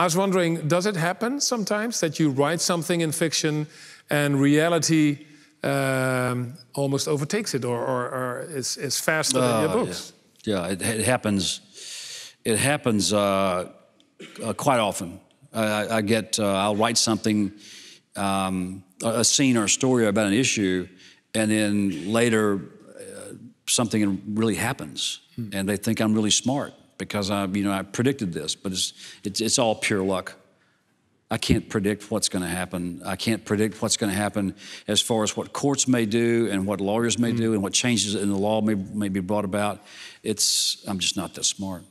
I was wondering, does it happen sometimes that you write something in fiction and reality um, almost overtakes it or, or, or is, is faster than your Uh, books? Yeah, yeah it, it happens. It happens uh, uh, quite often. I, I- get. Uh, I'll write something, um, a scene or a story about an issue, and then later uh, something really happens, and they think I'm really smart because I, you know, I predicted this. But it's it's, it's all pure luck. I can't predict what's going to happen. I can't predict what's going to happen as far as what courts may do and what lawyers may mm-hmm. do and what changes in the law may, may be brought about. It's, I'm just not that smart.